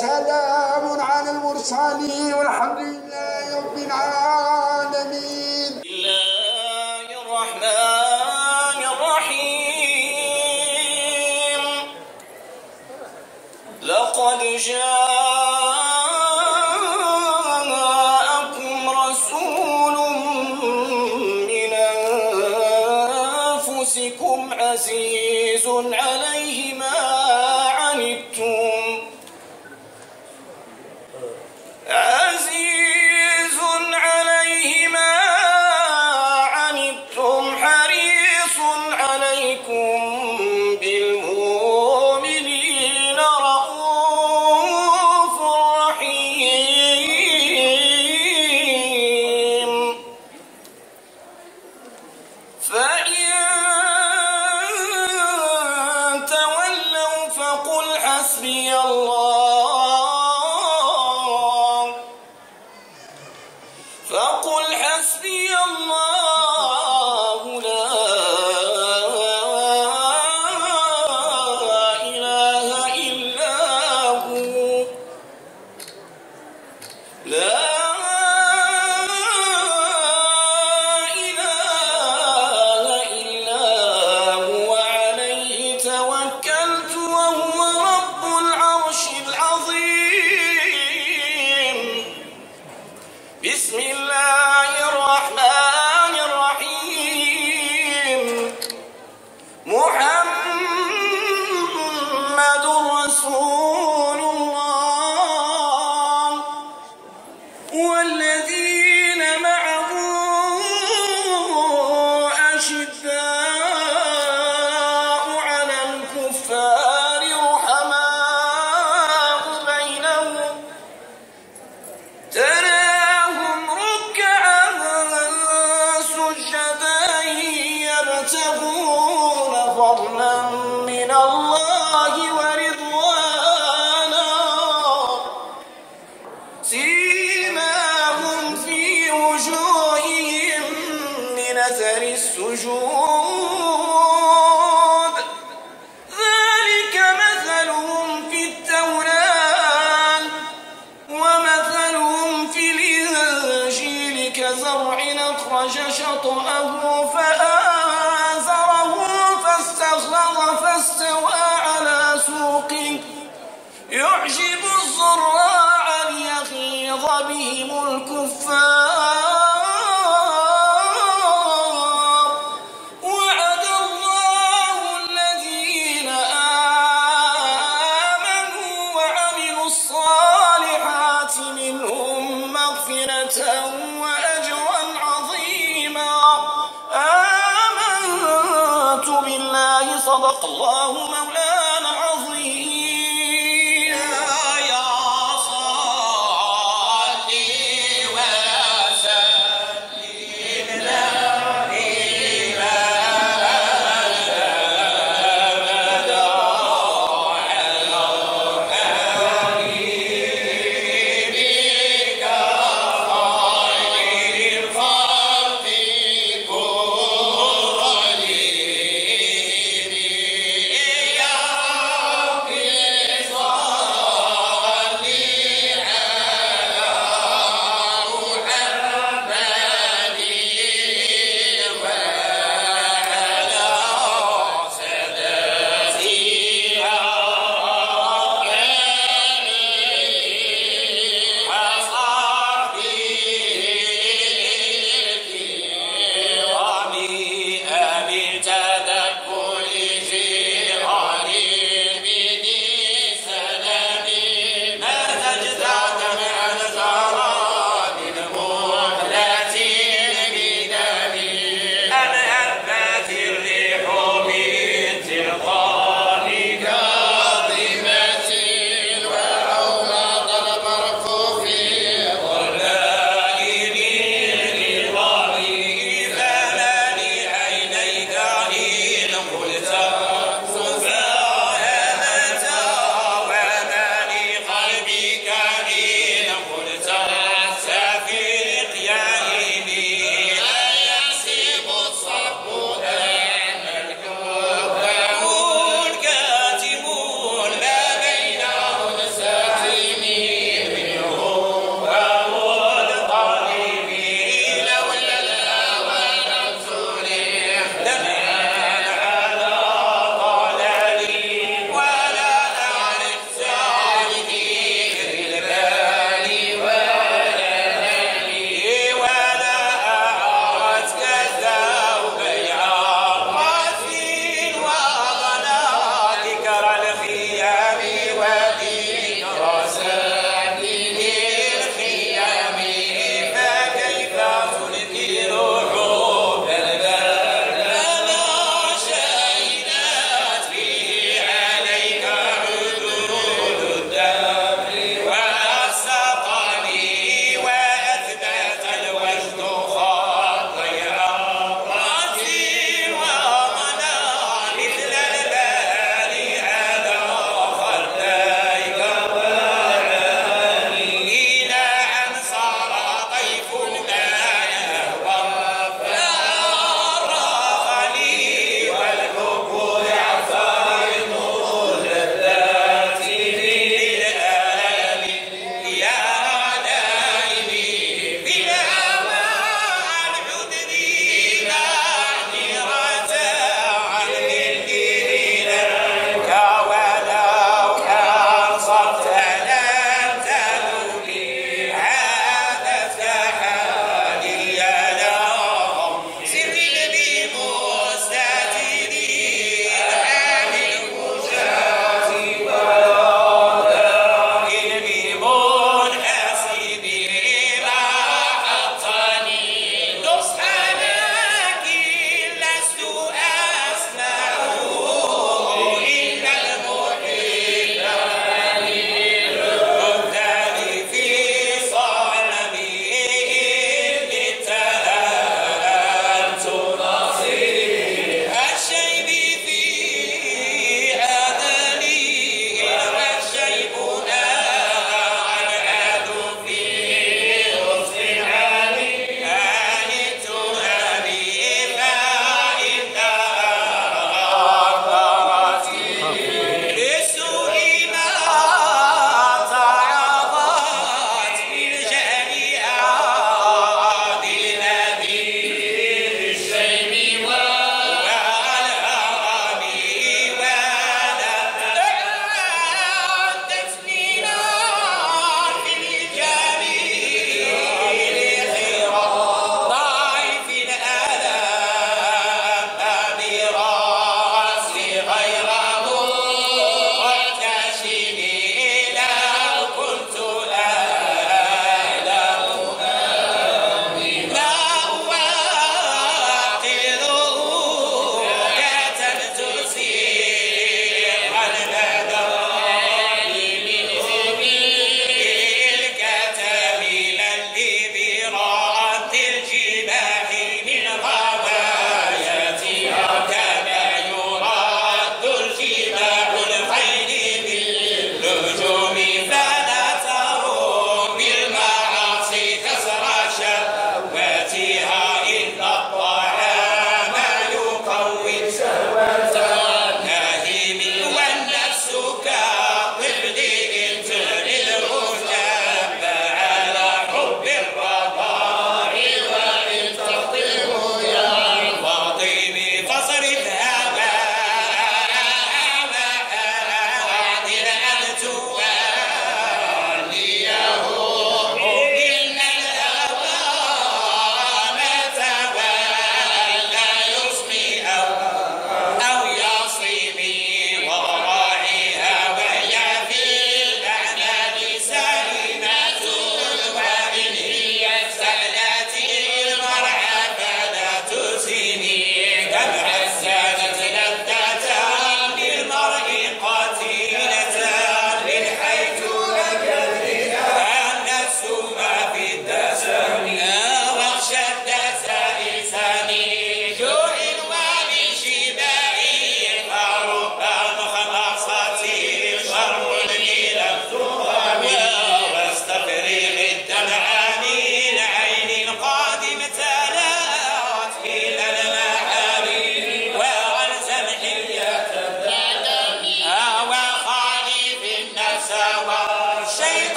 وسلام الكفار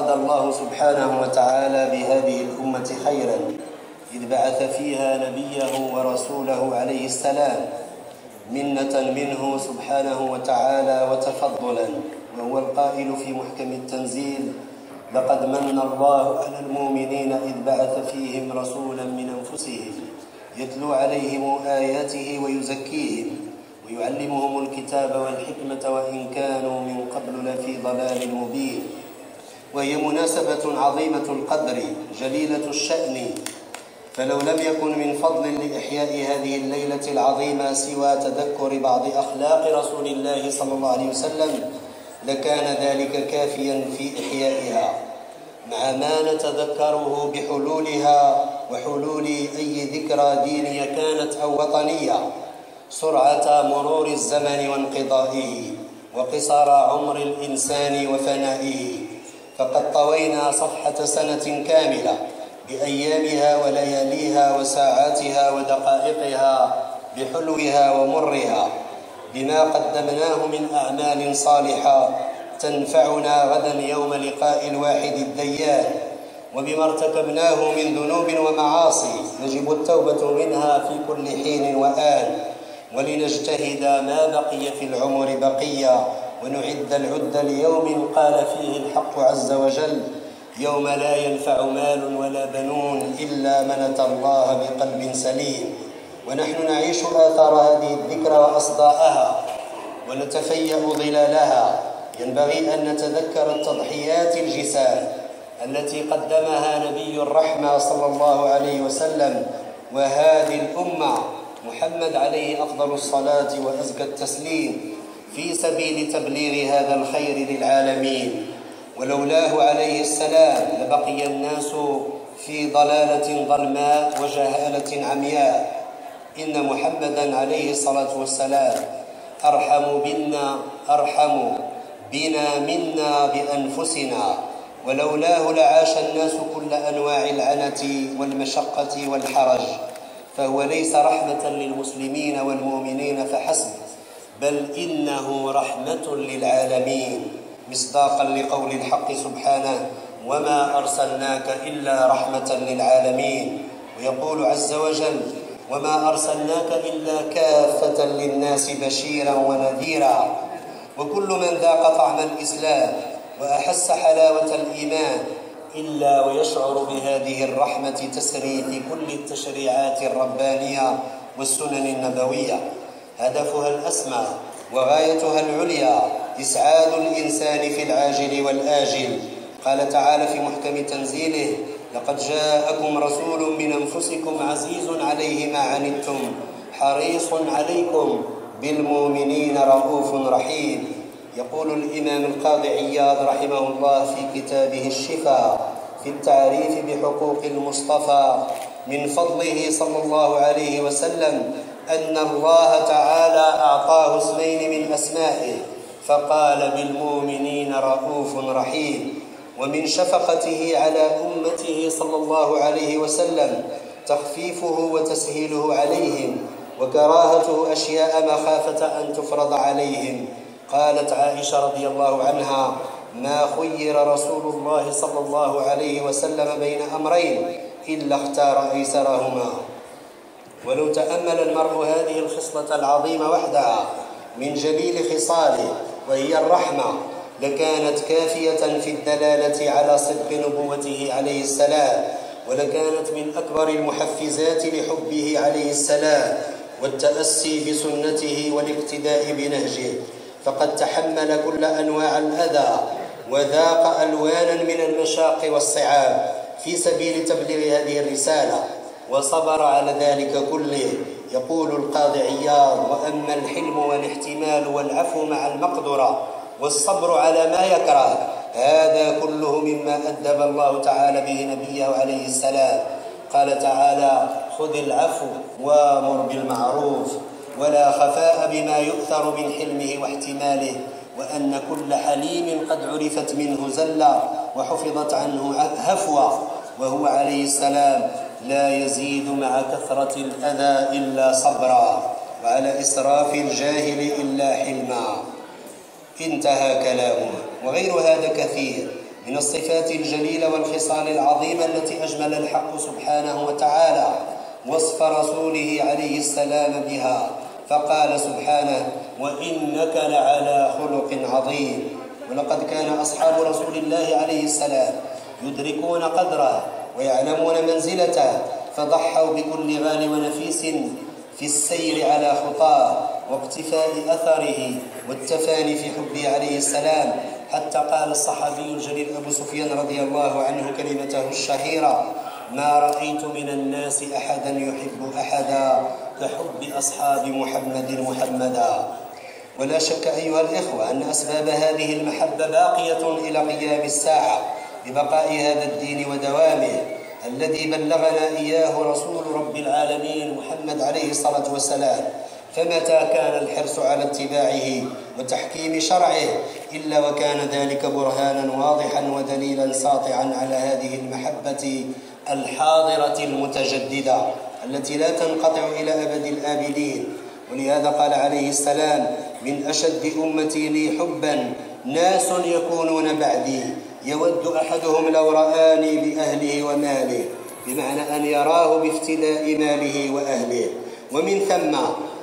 أراد الله سبحانه وتعالى بهذه الأمة خيرا إذ بعث فيها نبيه ورسوله عليه السلام منة منه سبحانه وتعالى وتفضلا وهو القائل في محكم التنزيل لقد من الله على المؤمنين إذ بعث فيهم رسولا من أنفسهم يتلو عليهم آياته ويزكيهم ويعلمهم الكتاب والحكمة وإن كانوا من قبل لفي ضلال مبين وهي مناسبة عظيمة القدر جليلة الشأن. فلو لم يكن من فضل لإحياء هذه الليلة العظيمة سوى تذكر بعض أخلاق رسول الله صلى الله عليه وسلم لكان ذلك كافيا في إحيائها. مع ما نتذكره بحلولها وحلول أي ذكرى دينية كانت أو وطنية سرعة مرور الزمن وانقضائه وقصر عمر الإنسان وفنائه. فقد طوينا صفحة سنة كاملة بأيامها ولياليها وساعاتها ودقائقها بحلوها ومرها بما قدمناه من أعمال صالحة تنفعنا غدا يوم لقاء الواحد الديان وبما ارتكبناه من ذنوب ومعاصي يجب التوبة منها في كل حين وآن ولنجتهد ما بقي في العمر بقيا ونعد العد ليوم قال فيه الحق عز وجل يوم لا ينفع مال ولا بنون إلا من أتى الله بقلب سليم. ونحن نعيش آثار هذه الذكرى وأصداءها ونتفيأ ظلالها. ينبغي أن نتذكر التضحيات الجسام التي قدمها نبي الرحمة صلى الله عليه وسلم وهذه الأمة. محمد عليه أفضل الصلاة وأزكى التسليم. في سبيل تبليغ هذا الخير للعالمين. ولولاه عليه السلام لبقي الناس في ضلالة ظلماء وجهالة عمياء. إن محمدا عليه الصلاة والسلام أرحم بنا أرحم بنا منا بأنفسنا. ولولاه لعاش الناس كل أنواع العنة والمشقة والحرج. فهو ليس رحمة للمسلمين والمؤمنين فحسب بل إنه رحمة للعالمين مصداقا لقول الحق سبحانه وما أرسلناك إلا رحمة للعالمين ويقول عز وجل وما أرسلناك إلا كافة للناس بشيرا ونذيرا وكل من ذاق طعم الإسلام وأحس حلاوة الإيمان إلا ويشعر بهذه الرحمة تسري في كل التشريعات الربانية والسنن النبوية. هدفها الأسمى وغايتها العليا إسعاد الإنسان في العاجل والآجل. قال تعالى في محكم تنزيله لقد جاءكم رسول من أنفسكم عزيز عليه ما عنتم حريص عليكم بالمؤمنين رؤوف رحيم. يقول الإمام القاضي عياض رحمه الله في كتابه الشفاء في التعريف بحقوق المصطفى من فضله صلى الله عليه وسلم أن الله تعالى أعطاه اسمين من أسمائه فقال بالمؤمنين رؤوف رحيم ومن شفقته على أمته صلى الله عليه وسلم تخفيفه وتسهيله عليهم وكراهته أشياء مخافة أن تفرض عليهم. قالت عائشة رضي الله عنها ما خير رسول الله صلى الله عليه وسلم بين أمرين إلا اختار أيسرهما. ولو تأمل المرء هذه الخصلة العظيمة وحدها من جليل خصاله وهي الرحمة لكانت كافية في الدلالة على صدق نبوته عليه السلام ولكانت من أكبر المحفزات لحبه عليه السلام والتأسي بسنته والاقتداء بنهجه. فقد تحمل كل أنواع الأذى وذاق ألوانا من المشاق والصعاب في سبيل تبليغ هذه الرسالة. وصبر على ذلك كله. يقول القاضي عياض وأما الحلم والاحتمال والعفو مع المقدرة والصبر على ما يكره هذا كله مما أدب الله تعالى به نبيه عليه السلام. قال تعالى خذ العفو وامر بالمعروف ولا خفاء بما يؤثر من حلمه واحتماله وأن كل حليم قد عرفت منه زلة وحفظت عنه هفوة. وهو عليه السلام لا يزيد مع كثرة الأذى إلا صبرا وعلى إسراف الجاهل إلا حلما. انتهى كلامه. وغير هذا كثير من الصفات الجليلة والخصال العظيمة التي أجمل الحق سبحانه وتعالى وصف رسوله عليه السلام بها. فقال سبحانه وإنك لعلى خلق عظيم ولقد كان أصحاب رسول الله عليه السلام يدركون قدره ويعلمون منزلته فضحوا بكل غال ونفيس في السير على خطاه واقتفاء أثره والتفاني في حبه عليه السلام. حتى قال الصحابي الجليل أبو سفيان رضي الله عنه كلمته الشهيرة ما رأيت من الناس أحدا يحب أحدا كحب أصحاب محمد محمدا. ولا شك أيها الإخوة أن أسباب هذه المحبة باقية إلى قيام الساعة. ببقاء هذا الدين ودوامه الذي بلغنا إياه رسول رب العالمين محمد عليه الصلاة والسلام. فمتى كان الحرص على اتباعه وتحكيم شرعه إلا وكان ذلك برهانا واضحا ودليلا ساطعا على هذه المحبة الحاضرة المتجددة التي لا تنقطع إلى أبد الابدين ولهذا قال عليه السلام من أشد أمتي لي حبا ناس يكونون بعدي يود أحدهم لو راني بأهله وماله بمعنى أن يراه بافتداء ماله وأهله. ومن ثم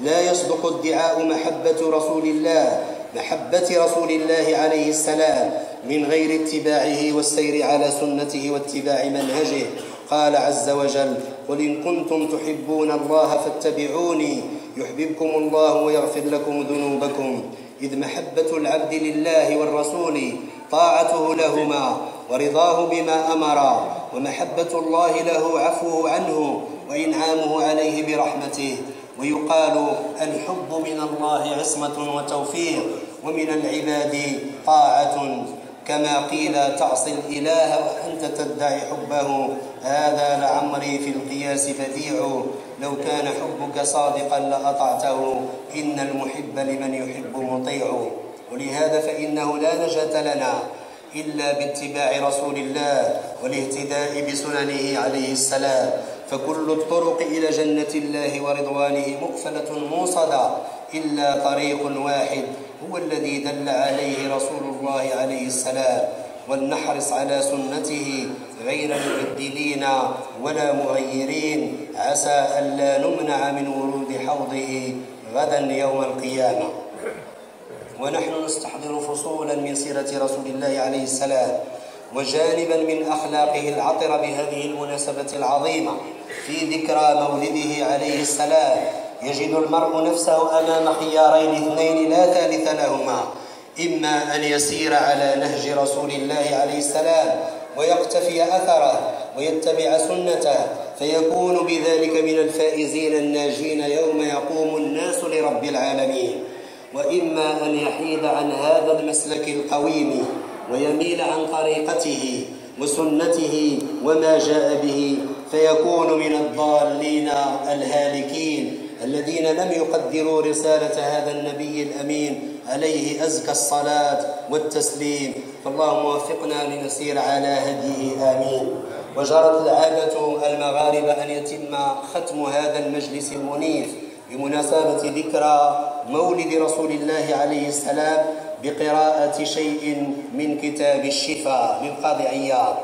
لا يصدق ادعاء محبة رسول الله محبة رسول الله عليه السلام من غير اتباعه والسير على سنته واتباع منهجه. قال عز وجل قل إن كنتم تحبون الله فاتبعوني يحببكم الله ويغفر لكم ذنوبكم. إذ محبة العبد لله والرسول طاعته لهما ورضاه بما أمرا ومحبة الله له عفوه عنه وإنعامه عليه برحمته. ويقال الحب من الله عصمة وتوفيق ومن العباد طاعة. كما قيل تعصي الإله وأنت تدعي حبه. هذا لعمري في القياس بديع. لو كان حبك صادقا لأطعته. إن المحب لمن يحب مطيع. ولهذا فإنه لا نجاة لنا إلا باتباع رسول الله والاهتداء بسننه عليه السلام. فكل الطرق إلى جنة الله ورضوانه مقفلة موصدة إلا طريق واحد هو الذي دل عليه رسول الله عليه السلام. ولنحرص على سنته غير مبدلين ولا مغيرين. عسى الا نمنع من ورود حوضه غدا يوم القيامة. ونحن نستحضر فصولا من سيرة رسول الله عليه السلام وجانبا من أخلاقه العطرة بهذه المناسبة العظيمة. في ذكرى مولده عليه السلام يجد المرء نفسه أمام خيارين اثنين لا ثالث لهما. إما أن يسير على نهج رسول الله عليه السلام ويقتفي أثره ويتبع سنته فيكون بذلك من الفائزين الناجين يوم يقوم الناس لرب العالمين. وإما أن يحيد عن هذا المسلك القويم ويميل عن طريقته وسنته وما جاء به فيكون من الضالين الهالكين الذين لم يقدروا رسالة هذا النبي الأمين عليه أزكى الصلاة والتسليم. فاللهم وفقنا لنسير على هديه. آمين. وجرت العادة المغاربة أن يتم ختم هذا المجلس المنيف بمناسبة ذكرى مولد رسول الله عليه السلام بقراءة شيء من كتاب الشفاء للقاضي عياض.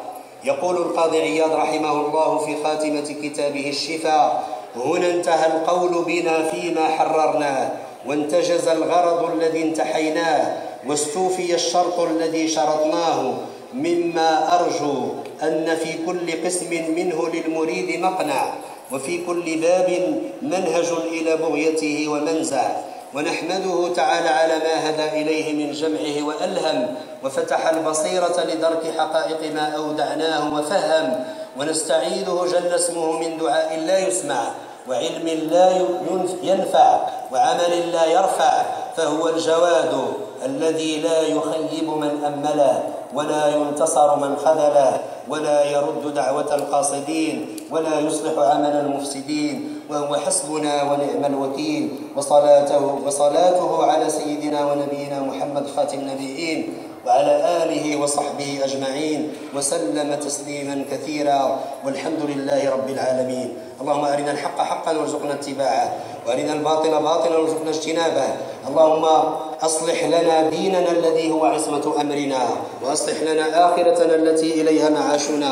يقول القاضي عياض رحمه الله في خاتمة كتابه الشفاء هنا انتهى القول بنا فيما حررناه وانتجز الغرض الذي انتحيناه واستوفي الشرط الذي شرطناه. مما أرجو أن في كل قسم منه للمريد مقنع وفي كل باب منهج إلى بغيته ومنزع. ونحمده تعالى على ما هدى إليه من جمعه وألهم وفتح البصيرة لدرك حقائق ما أودعناه وفهم. ونستعيذه جل اسمه من دعاء لا يسمع وعلم لا ينفع وعمل لا يرفع. فهو الجواد الذي لا يخيب من أمله. ولا ينتصر من خذله ولا يرد دعوة القاصدين ولا يصلح عمل المفسدين وهو حسبنا ونعم الوكيل. وصلاته وصلاته على سيدنا ونبينا محمد خاتم النبيين وعلى آله وصحبه أجمعين. وسلم تسليما كثيرا. والحمد لله رب العالمين. اللهم أرنا الحق حقا وارزقنا اتباعه وأرنا الباطل باطلا وارزقنا اجتنابه. اللهم أصلح لنا ديننا الذي هو عصمة أمرنا وأصلح لنا آخرتنا التي إليها معاشنا.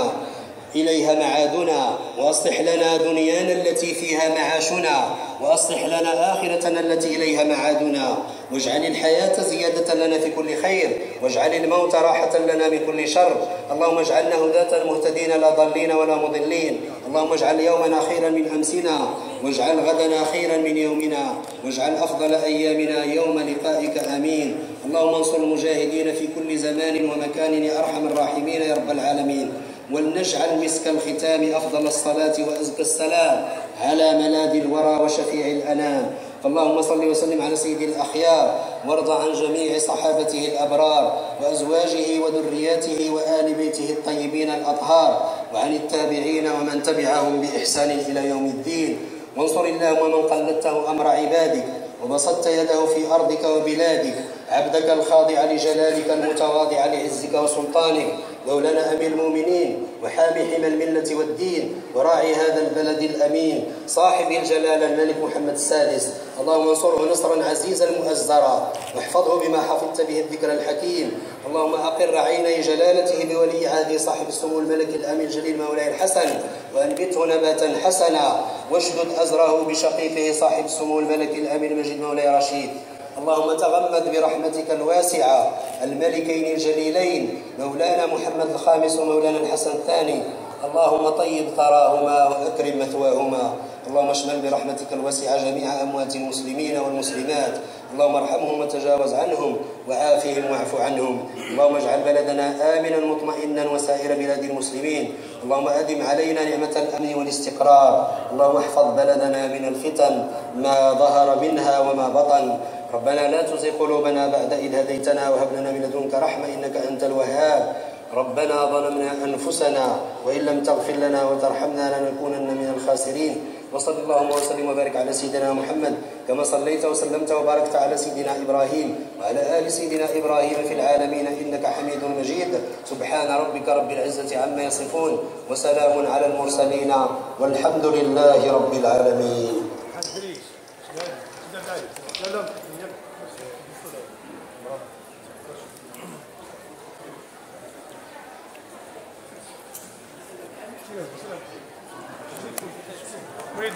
إليها معادنا وأصلح لنا دنيانا التي فيها معاشنا وأصلح لنا آخرتنا التي إليها معادنا. واجعل الحياة زيادة لنا في كل خير واجعل الموت راحة لنا من كل شر. اللهم اجعلنا هداة مهتدين لا ضالين ولا مضلين. اللهم اجعل يومنا خيرا من أمسنا واجعل غدنا خيرا من يومنا واجعل أفضل أيامنا يوم لقائك آمين. اللهم انصر المجاهدين في كل زمان ومكان يا أرحم الراحمين يا رب العالمين. ولنجعل مسك الختام أفضل الصلاة وأزكى السلام على ملاذ الورى وشفيع الأنام. فاللهم صل وسلم على سيد الأخيار وارض عن جميع صحابته الأبرار وأزواجه وذرياته وآل بيته الطيبين الأطهار وعن التابعين ومن تبعهم بإحسان إلى يوم الدين. وانصر اللهم من قلدته أمر عبادك وبسطت يده في أرضك وبلادك. عبدك الخاضع لجلالك المتواضع لعزك وسلطانك. مولانا أمير المؤمنين وحامي حمى الملة والدين وراعي هذا البلد الأمين صاحب الجلالة الملك محمد السادس. اللهم انصره نصرا عزيزا مؤزرا. واحفظه بما حفظت به الذكر الحكيم. اللهم أقر عيني جلالته بولي عهده صاحب السمو الملك الأمين الجليل مولاي الحسن. وأنبته نباتا حسنا. واشدد أزره بشقيقه صاحب السمو الملك الأمين المجيد مولاي رشيد. اللهم تغمد برحمتك الواسعة الملكين الجليلين مولانا محمد الخامس ومولانا الحسن الثاني. اللهم طيب ثراهما وأكرم مثواهما. اللهم اشمل برحمتك الواسعة جميع أموات المسلمين والمسلمات. اللهم ارحمهم وتجاوز عنهم وعافهم واعف عنهم. اللهم اجعل بلدنا آمنا مطمئنا وسائر بلاد المسلمين. اللهم أدم علينا نعمة الأمن والاستقرار. اللهم احفظ بلدنا من الفتن ما ظهر منها وما بطن. ربنا لا تزغ قلوبنا بعد إذ هديتنا وهب لنا من لدنك رحمة إنك أنت الوهاب. ربنا ظلمنا أنفسنا وإن لم تغفر لنا وترحمنا لنكونن من الخاسرين. وصل اللهم وسلم وبارك على سيدنا محمد كما صليت وسلمت وباركت على سيدنا إبراهيم وعلى آل سيدنا إبراهيم في العالمين إنك حميد مجيد. سبحان ربك رب العزة عما يصفون وسلام على المرسلين والحمد لله رب العالمين.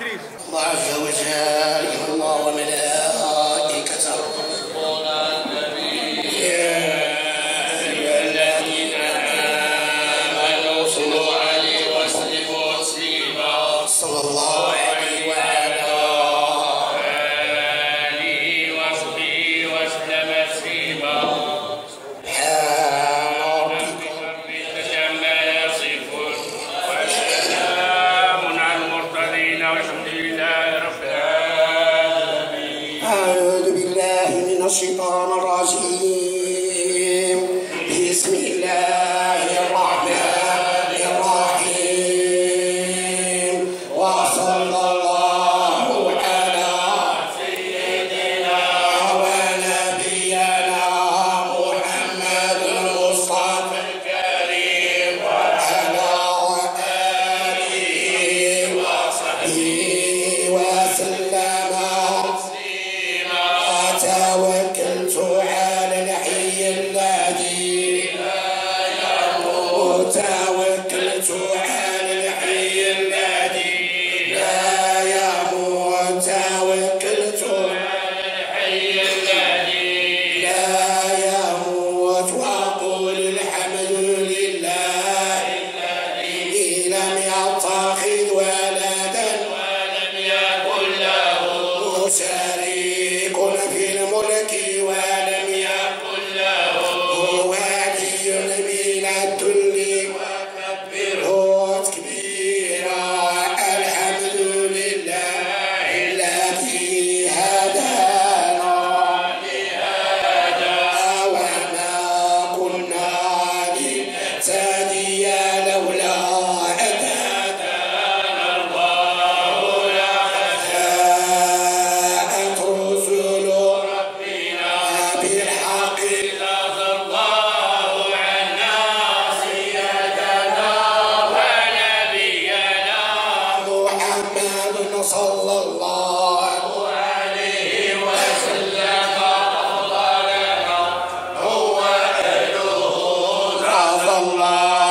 الله عز وجل الله وملائكته 走啦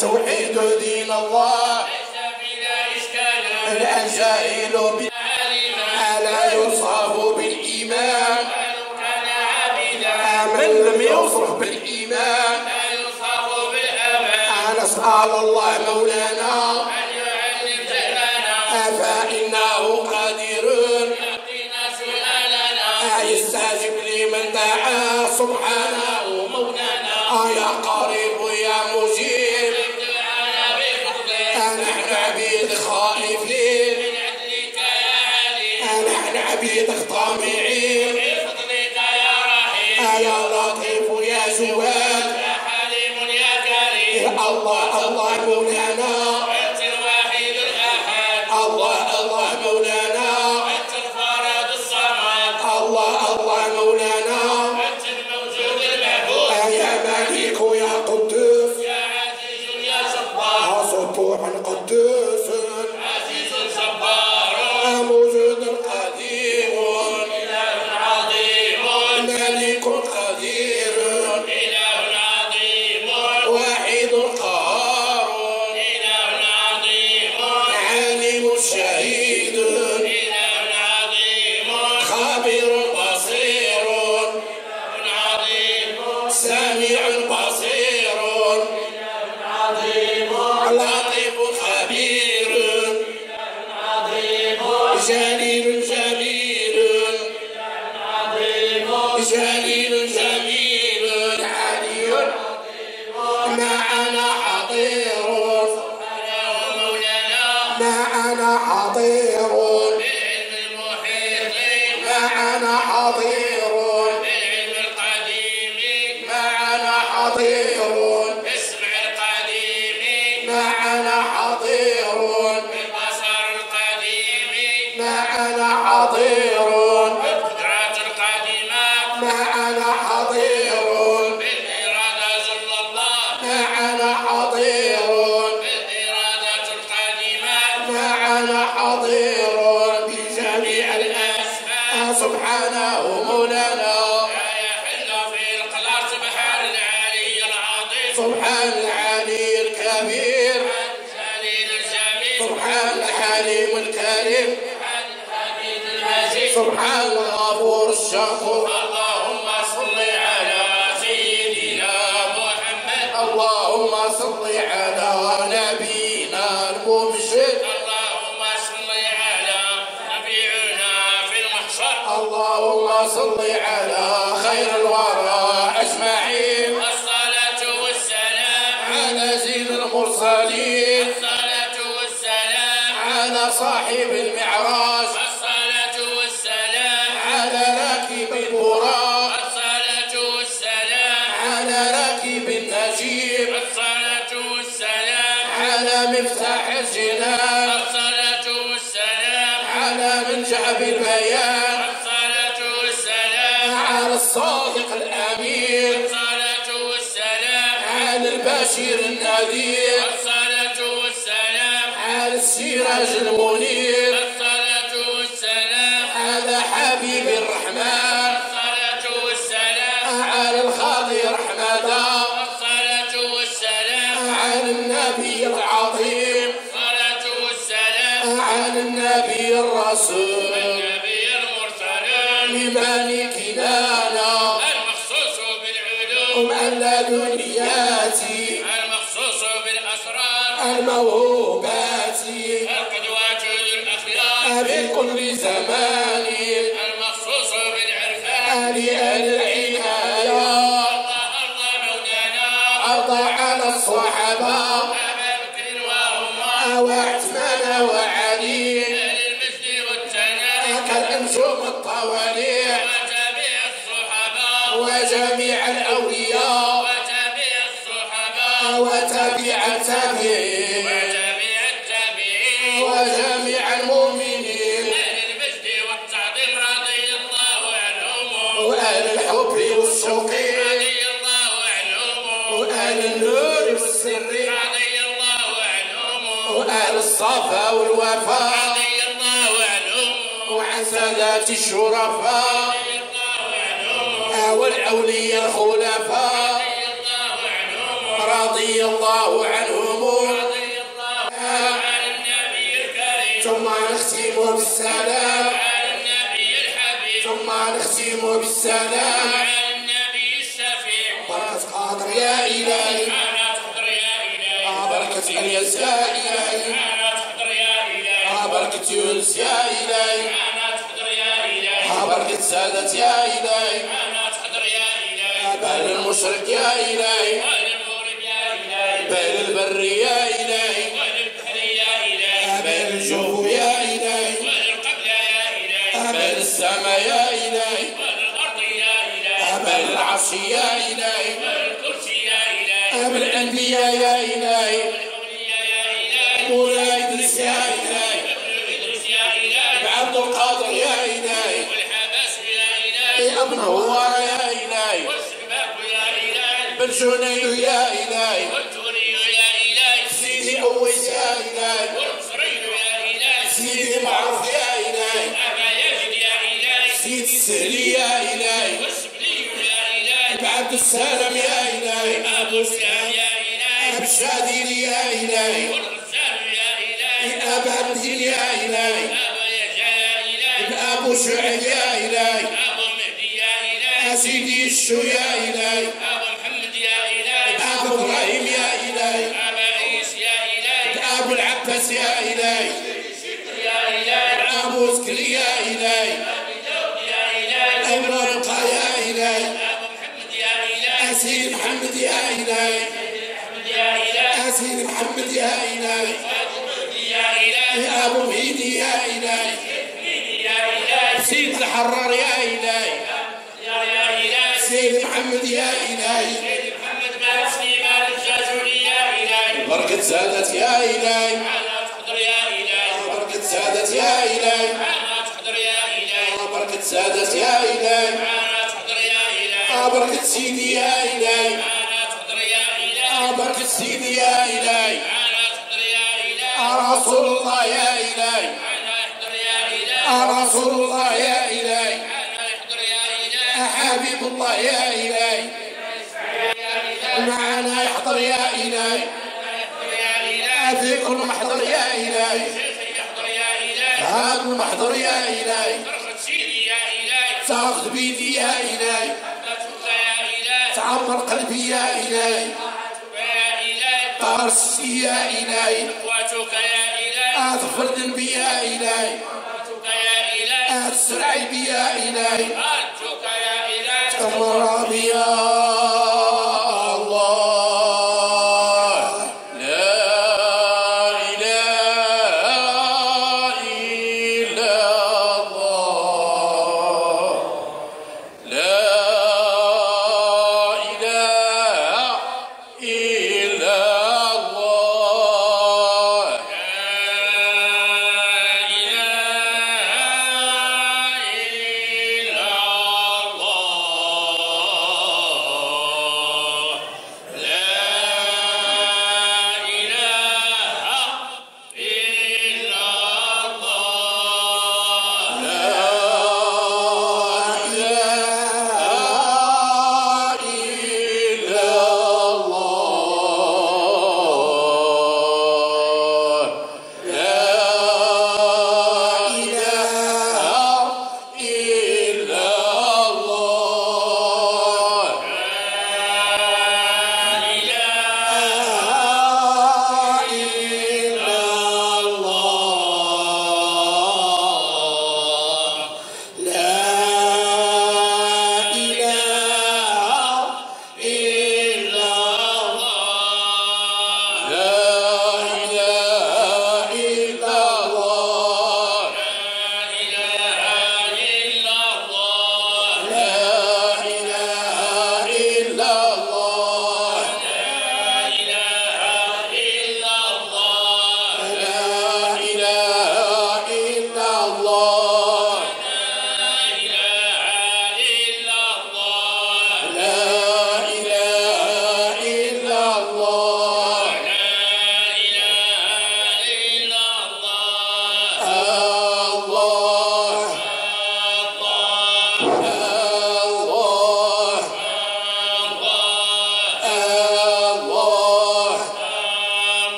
توحيد دين الله. الأزائل ألا يوصف بالإيمان. من لم يوصف بالإيمان. أسأل الله مولانا. فإنه قادر. يستجب لمن دعا. سبحانه I won't happen. أنا حضير. اسمع القديم حضير. صل على خير الورى أجمعين. الصلاة والسلام. على زين المرسلين. الصلاة والسلام. على صاحب المعراج. الصلاة والسلام. على راكب البراق. الصلاة والسلام. على راكب النجيب. الصلاة والسلام. على مفتاح الجنان. الصلاة والسلام. على منجعب البيان. الأمين الصلاة والسلام. على البشير النذير. الصلاة والسلام. على السراج المنير. الصلاة والسلام. على حبيب الرحمن. الصلاة والسلام. على الخاضي رحمدا الصلاة والسلام. على النبي العظيم. الصلاة والسلام. على النبي الرسول. النبي المرسلين. لمن دنياتي المخصوص بالأسرار. الموهوبات. القدوات للأخيار. في كل زمان. الصفا والوفاء. رضي الله عنهم وعن سادات الشرفاء. رضي الله عنهم والأولياء الخلفاء. رضي الله عنهم. رضي الله عن النبي الكريم ثم نختم بالسلام. عن النبي الحبيب ثم نختم بالسلام. يونس يا إلهي. أنا تحضر يا إلهي. بركة سادة يا إلهي. بال البر يا إلهي. بال الجوف يا إلهي. بال السماء يا إلهي. بال العرش يا إلهي. وللكرسي يا إلهي. ابن هوار يا إلهي والشباب يا إلهي سيدي أويس يا إلهي سيدي معروف يا إلهي سيدي السهلي يا إلهي عبد السلام يا إلهي أبو سعد يا إلهي أبو الشادي يا إلهي والغزال يا إلهي أبا يا إلهي أبا يا إلهي أبو شعيب يا إلهي سيدي الشو يا إلهي أبو محمد يا إلهي أبو إبراهيم يا إلهي أبا عيسى يا إلهي أبو العباس يا إلهي يا إلهي أبو سكري يا إلهي يا إلهي أبو رقا يا إلهي أبو محمد يا إلهي أسيد محمد يا إلهي يا إلهي أسيد محمد يا إلهي يا أبو مهدي يا إلهي سيد الحرار يا إلهي يا يا إلهي سيد محمد يا إلهي سيد محمد مالك سليمان الجازولي يا إلهي بركة سادة يا إلهي أنا تحضر يا إلهي بركة سادة يا إلهي أنا تحضر يا إلهي بركة سادة يا إلهي أنا يا إلهي بركة سيدي يا إلهي أنا تحضر يا إلهي بركة سيدي يا إلهي أنا تحضر يا إلهي رسول الله يا إلهي أنا أحضر يا إلهي رسول الله يا إلهي أنا أحضر يا إلهي حبيب الله يا إلهي. معنا يحضر يا إلهي. في كل محضر يا إلهي. هذا المحضر يا إلهي. تاخذ بيدي يا إلهي. تعمر قلبي يا إلهي. طارسي يا إلهي. أغفر ذنبي يا إلهي. أسرعي بي يا إلهي. أنت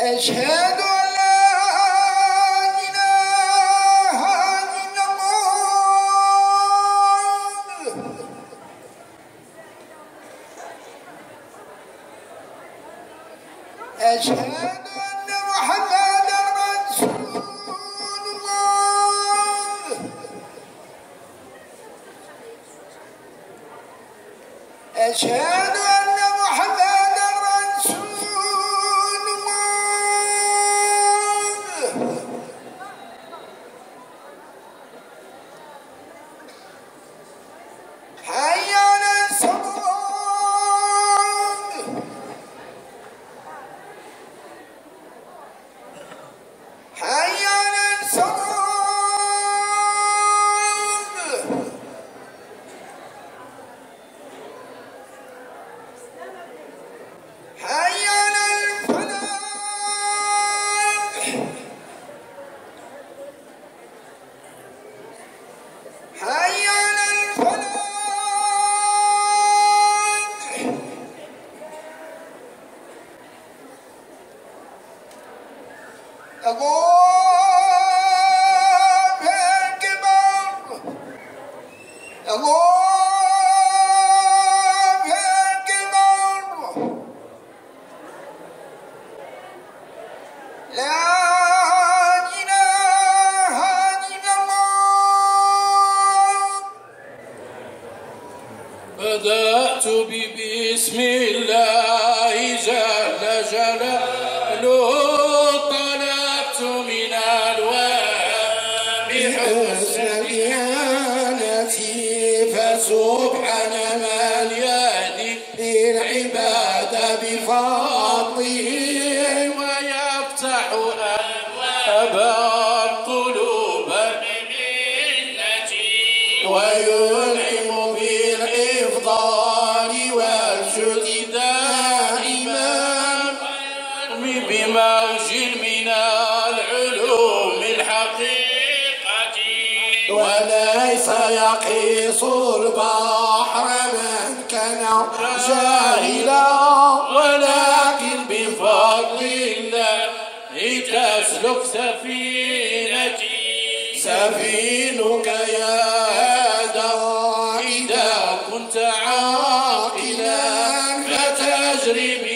أشهد أن ما موج من العلوم الحقيقة. وليس يقيس البحر من كان جاهلا ولكن بفضل الله تسلك سفينتي. سفينك يا هذا إذا كنت عاقلا فتجري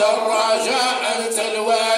الرجاء أنت الوالي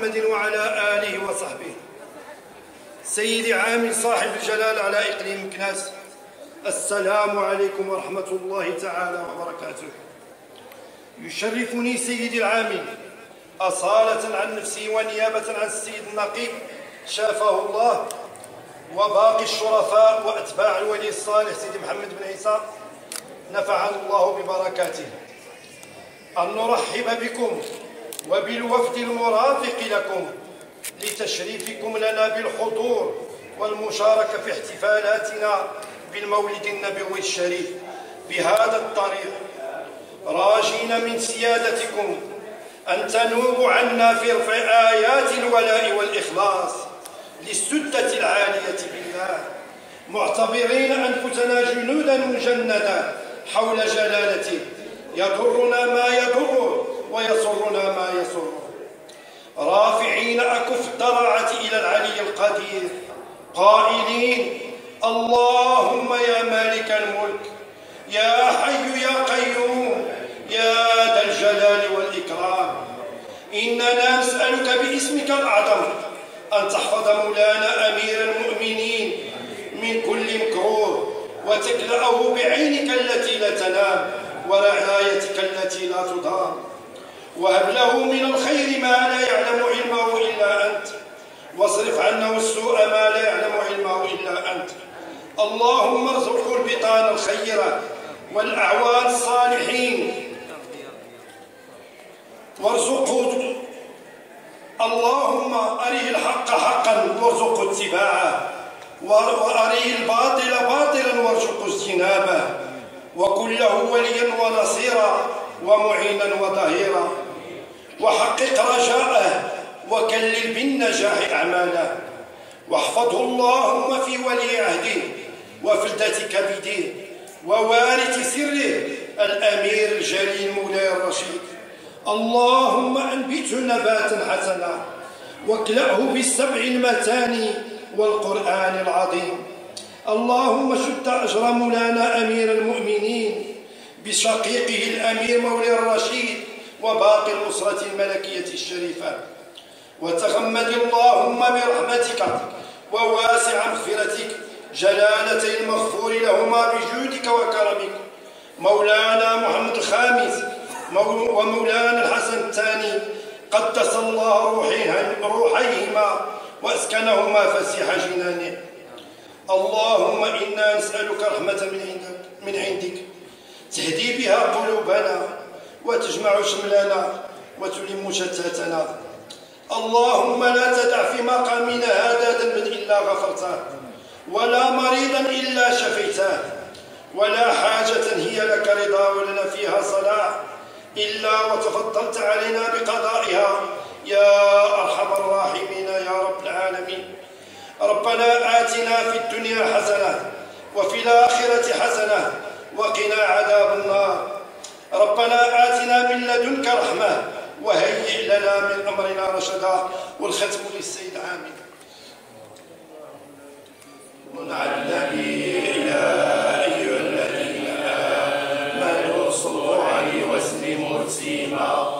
محمد وعلى آله وصحبه. سيدي عامل صاحب الجلال على إقليم كناس السلام عليكم ورحمة الله تعالى وبركاته. يشرفني سيدي العامل أصالة عن نفسي ونيابة عن السيد النقيب شافه الله وباقي الشرفاء وأتباع الولي الصالح سيدي محمد بن عيسى نفعنا الله ببركاته. أن نرحب بكم وبالوفد المرافق لكم لتشريفكم لنا بالحضور والمشاركة في احتفالاتنا بالمولد النبوي الشريف. بهذا الطريق راجين من سيادتكم أن تنوبوا عنا في رفع آيات الولاء والإخلاص للسدة العالية بالله. معتبرين أنفسنا جنودا مجندة حول جلالته. يضرنا ما يضره ويسرنا ما يسره رافعين أكف الضراعة إلى العلي القدير. قائلين اللهم يا مالك الملك يا حي يا قيوم يا ذا الجلال والإكرام. إننا نسألك باسمك الأعظم أن تحفظ مولانا أمير المؤمنين من كل مكروه وتكلأه بعينك التي لا تنام ورعايتك التي لا تضام. وهب له من الخير ما لا يعلم علمه إلا أنت. واصرف عنه السوء ما لا يعلم علمه إلا أنت. اللهم ارزقه البطانة الخيرة والأعوان الصالحين. وارزقه اللهم أريه الحق حقا وارزقه اتباعه. وأريه الباطل باطلا وارزقه اجتنابه. وكن له وليا ونصيرا. ومعينا وظهيرا وحقق رجاءه وكلل بالنجاح أعماله. واحفظه اللهم في ولي عهده وفلدة كبده ووارث سره الأمير الجليل مولاي الرشيد. اللهم أنبته نباتا حسنا واكلأه بالسبع المتاني والقرآن العظيم. اللهم شد أجر مولانا أمير المؤمنين بشقيقه الأمير مولى الرشيد وباقي الأسرة الملكية الشريفة. وتغمد اللهم برحمتك وواسع مغفرتك جلالتي المغفور لهما بجودك وكرمك. مولانا محمد الخامس ومولانا الحسن الثاني قدس الله روحيهما وأسكنهما فسيح جنانه. اللهم إنا نسألك رحمة من عندك من عندك. تهدي بها قلوبنا وتجمع شملنا وتلم شتاتنا. اللهم لا تدع في مقامنا هذا ذنبا إلا غفرته ولا مريضا إلا شفيته ولا حاجة هي لك رضا ولنا فيها صلاح إلا وتفضلت علينا بقضائها. يا أرحم الراحمين يا رب العالمين. ربنا آتنا في الدنيا حسنة وفي الآخرة حسنة وقنا عذاب النار. ربنا آتنا من لدنك رحمة وهيئ لنا من أمرنا رشدا والختم للسيد عامل النبي يا أيها الذين آمنوا صلوا عليه وسلموا تسليما.